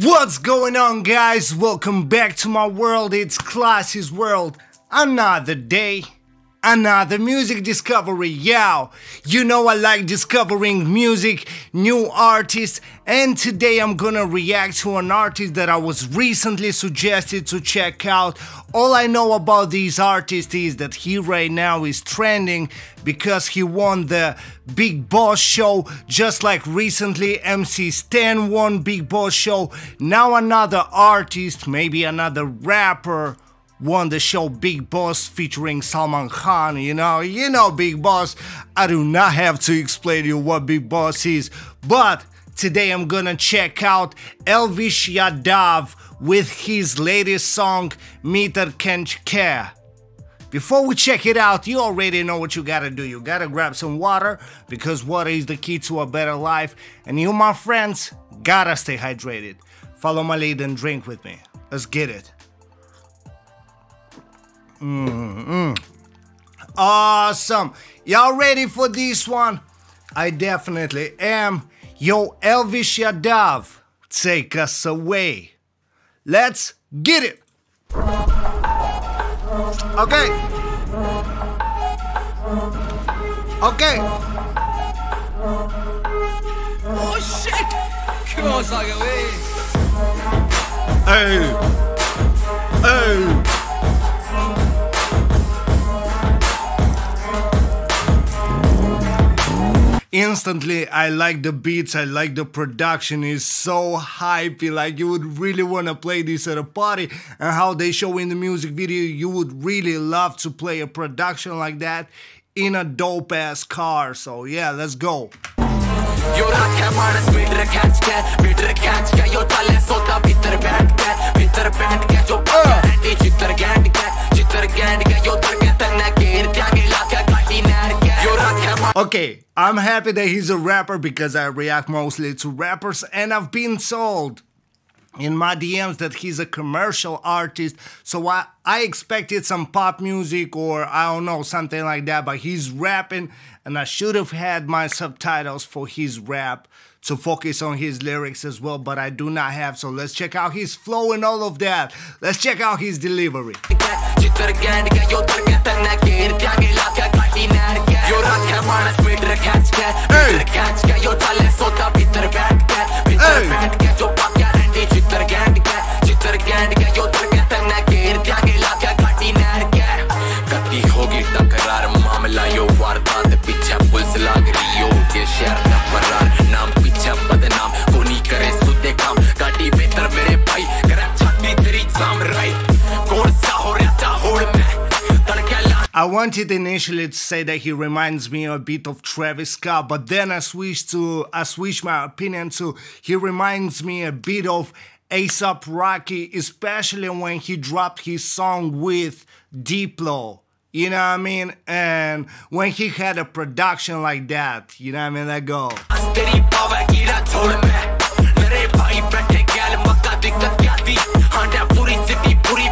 What's going on guys? Welcome back to my world, it's Classy's World. Another day, another music discovery, yeah. You know I like discovering music, new artists, and today I'm gonna react to an artist that I was recently suggested to check out. All I know about this artist is that he right now is trending because he won the Big Boss show, just like recently MC Stan won Big Boss show. Now another artist, maybe another rapper won the show Big Boss featuring Salman Khan, you know, you know Big Boss. I do not have to explain to you what Big Boss is, but today I'm gonna check out Elvish Yadav with his latest song Meter Khench Ke. Before we check it out, you already know what you gotta do. You gotta grab some water because water is the key to a better life. And you, my friends, gotta stay hydrated. Follow my lead and drink with me. Let's get it. Mm -hmm. Awesome. Y'all ready for this one? I definitely am. Yo, Elvis Yadav, take us away. Let's get it. Okay. Okay. Oh shit! Come on, Saga, Hey! Hey! Instantly, I like the beats, I like the production, is so hypey. Like, you would really want to play this at a party, and how they show in the music video, you would really love to play a production like that in a dope ass car. So, yeah, let's go. Okay, I'm happy that he's a rapper because I react mostly to rappers, and I've been told in my DMs that he's a commercial artist. So I, I expected some pop music or I don't know, something like that, but he's rapping and I should have had my subtitles for his rap to focus on his lyrics as well, but I do not have. So let's check out his flow and all of that. Let's check out his delivery. Hey. Hey. chittargandika chittargandika yo'targa tanga I wanted initially to say that he reminds me a bit of Travis Scott, but then I switched to I switched my opinion to he reminds me a bit of ASAP Rocky, especially when he dropped his song with Diplo. You know what I mean? And when he had a production like that, you know what I mean? Let go. तेरी पावे कीड़ा छोड़ मैं मेरे भाई बैठे गैल मक्का दिक्कत क्या थी हांडा पूरी सिटी पूरी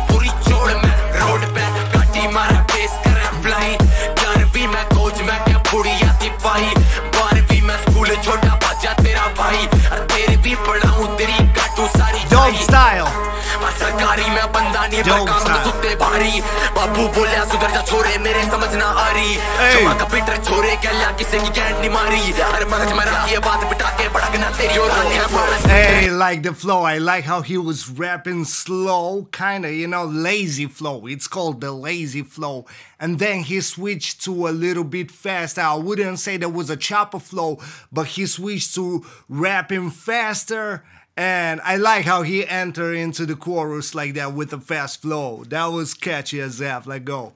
में बंदा नहीं पर Dope काम तो style. सुते भारी बाबू बोलिया सुधर जा छोरे मेरे समझ ना आ रही Hey. जमा कंप्यूटर छोरे गैला किसी की गैंड नहीं मारी अरे मगज में रखी ये बात बिठा के भड़कना तेरी और रानियां मारस Hey, like the flow. I like how he was rapping slow, kind of, you know, lazy flow. It's called the lazy flow. And then he switched to a little bit faster. I wouldn't say there was a chopper flow, but he switched to rapping faster. and I like how he entered into the chorus like that with a fast flow. That was catchy as F. Let go.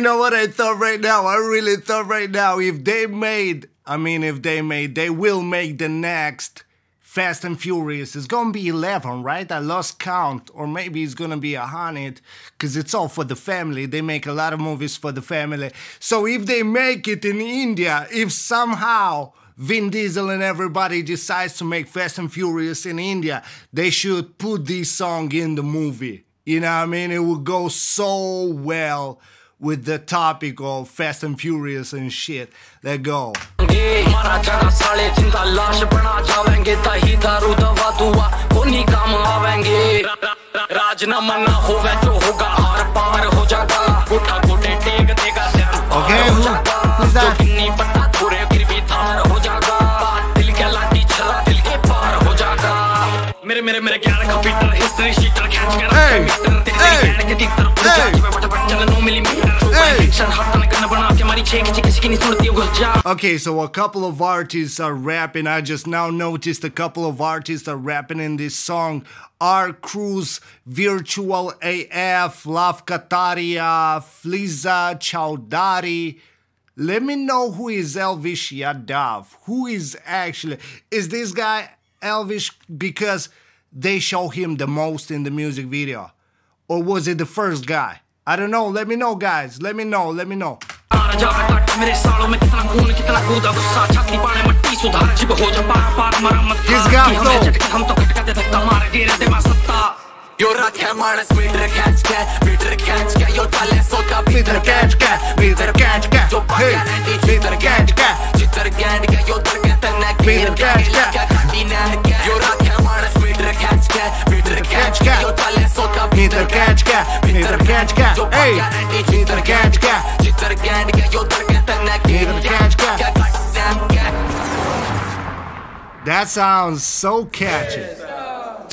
You know what I thought right now? I really thought right now if they made, I mean, if they made, they will make the next Fast and Furious. It's gonna be 11, right? I lost count, or maybe it's gonna be a hundred, because it's all for the family. They make a lot of movies for the family. So if they make it in India, if somehow Vin Diesel and everybody decides to make Fast and Furious in India, they should put this song in the movie. You know what I mean? It would go so well with the topic of Fast and Furious and shit. Let go. Okay, so a couple of artists are rapping. I just now noticed a couple of artists are rapping in this song. R. Cruze, Virtual AF, Love Kataria, Fliza Chowdari. Let me know who is Elvish Yadav. Who is actually. Is this guy Elvish? Because they show him the most in the music video? Or was it the first guy? I don't know. Let me know, guys. Let me know. Let me know. आ जा cut मेरे सालों में कितना खून कितना कूदा गुस्सा छाती पाने मट्टी सुधार जिब हो जा पार पार मरम्मत He's का। got कि हमें flow. झटके हम तो खटका दे धक्का मार गिरे दे Peter catch ke, Peter catch ke, jo hey, guarantee Peter catch ke, chitar gand ke yo tar ke tanna ke Peter catch ke. khati nar That sounds so catchy.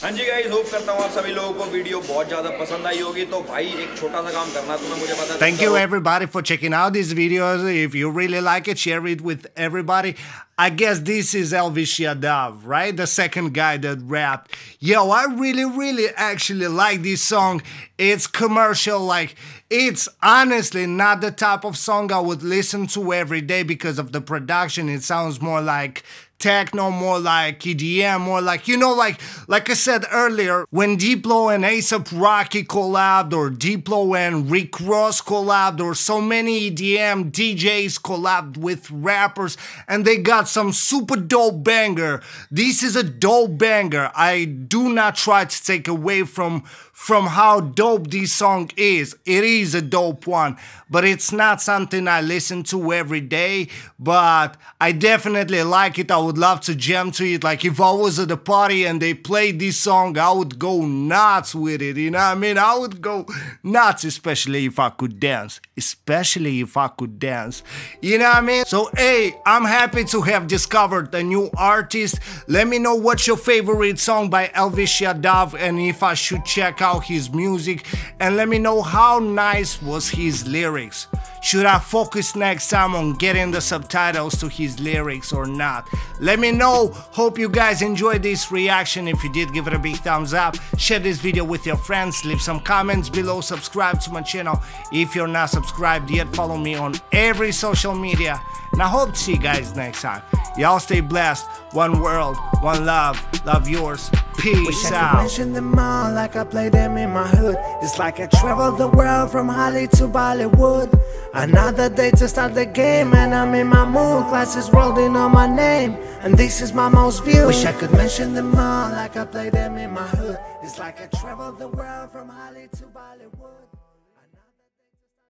हाँ जी गाइस होप करता हूँ आप सभी लोगों को video बहुत ज्यादा पसंद आई होगी तो भाई एक छोटा सा काम करना तुम्हें मुझे पता Thank you everybody for checking out these videos. If you really like it, share it with everybody. I guess this is Elvis Yadav, right? The second guy that rapped. Yo, I really, really actually like this song. It's commercial, like it's honestly not the type of song I would listen to every day because of the production. It sounds more like techno, more like EDM, more like you know, like like I said earlier, when Diplo and ASAP Rocky collabed, or Diplo and Rick Ross collabed, or so many EDM DJs collabed with rappers, and they got some super dope banger. This is a dope banger. I do not try to take away from from how dope this song is. It is a dope one, but it's not something I listen to every day. But I definitely like it. I would love to jam to it. Like if I was at a party and they played this song, I would go nuts with it. You know what I mean? I would go nuts, especially if I could dance. Especially if I could dance. You know what I mean? So hey, I'm happy to have discovered a new artist. Let me know what's your favorite song by Elvis Yadav and if I should check out his music and let me know how nice was his lyrics. Should I focus next time on getting the subtitles to his lyrics or not? Let me know. Hope you guys enjoyed this reaction. If you did, give it a big thumbs up. Share this video with your friends. Leave some comments below. Subscribe to my channel. If you're not subscribed yet, follow me on every social media. And I hope to see you guys next time. Y'all stay blessed. One world, one love. Love yours. Peace Wish I could mention them all like I play them in my hood. It's like I traveled the world from Holly to Bollywood. Another day to start the game, and I'm in my mood. Glasses rolling on my name, and this is my most views. Wish I could mention them all like I play them in my hood. It's like I traveled the world from Holly to Bollywood.